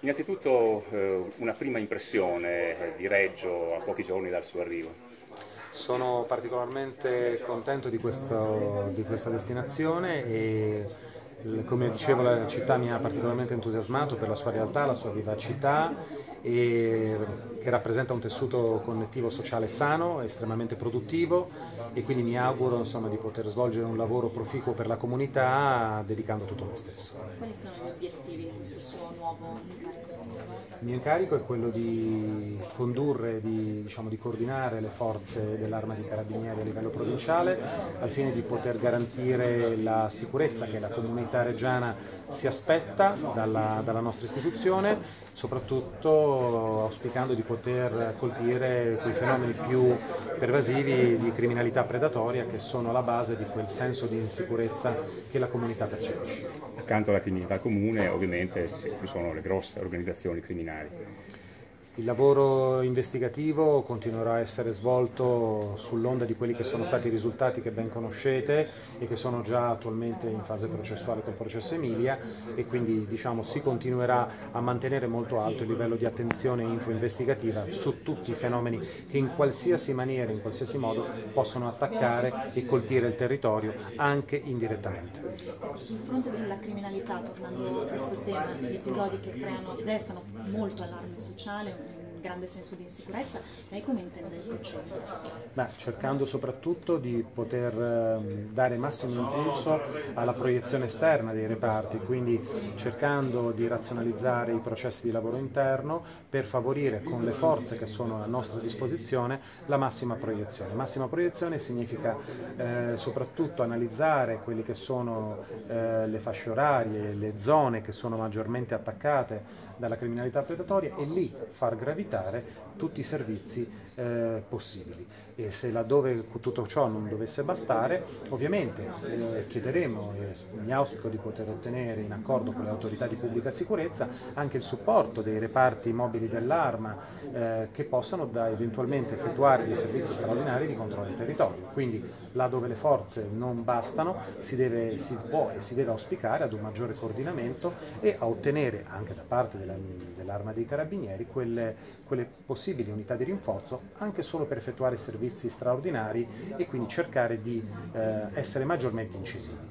Innanzitutto eh, una prima impressione di Reggio a pochi giorni dal suo arrivo. Sono particolarmente contento di, questo, di questa destinazione e come dicevo la città mi ha particolarmente entusiasmato per la sua realtà, la sua vivacità e che rappresenta un tessuto connettivo sociale sano, estremamente produttivo e quindi mi auguro insomma, di poter svolgere un lavoro proficuo per la comunità dedicando tutto me stesso. Quali sono gli obiettivi di questo suo nuovo incarico? Il mio incarico è quello di condurre, di, diciamo, di coordinare le forze dell'arma di carabinieri a livello provinciale al fine di poter garantire la sicurezza che la comunità reggiana si aspetta dalla, dalla nostra istituzione, soprattutto auspicando di poter colpire quei fenomeni più pervasivi di criminalità predatoria che sono alla base di quel senso di insicurezza che la comunità percepisce. Accanto alla criminalità comune ovviamente ci sono le grosse organizzazioni criminali criminali. Il lavoro investigativo continuerà a essere svolto sull'onda di quelli che sono stati i risultati che ben conoscete e che sono già attualmente in fase processuale col processo Emilia e quindi diciamo, si continuerà a mantenere molto alto il livello di attenzione info investigativa su tutti i fenomeni che in qualsiasi maniera, in qualsiasi modo possono attaccare e colpire il territorio anche indirettamente. Sul fronte della criminalità, tornando a questo tema, gli episodi che creano, destano molto allarme sociale, grande senso di insicurezza, lei come intende procedere? Beh, cercando soprattutto di poter ehm, dare massimo impulso alla proiezione esterna dei reparti, quindi cercando di razionalizzare i processi di lavoro interno per favorire con le forze che sono a nostra disposizione la massima proiezione. Massima proiezione significa eh, soprattutto analizzare quelle che sono eh, le fasce orarie, le zone che sono maggiormente attaccate dalla criminalità predatoria e lì far gravitare tutti i servizi eh, possibili. E se laddove tutto ciò non dovesse bastare, ovviamente eh, chiederemo, e mi auspico di poter ottenere in accordo con le autorità di pubblica sicurezza, anche il supporto dei reparti mobili dell'arma eh, che possano da, eventualmente effettuare dei servizi straordinari di controllo del territorio. Quindi là dove le forze non bastano si, deve, si può e si deve auspicare ad un maggiore coordinamento e a ottenere anche da parte dell'arma dei carabinieri quelle, quelle possibili unità di rinforzo anche solo per effettuare servizi straordinari e quindi cercare di eh, essere maggiormente incisivi.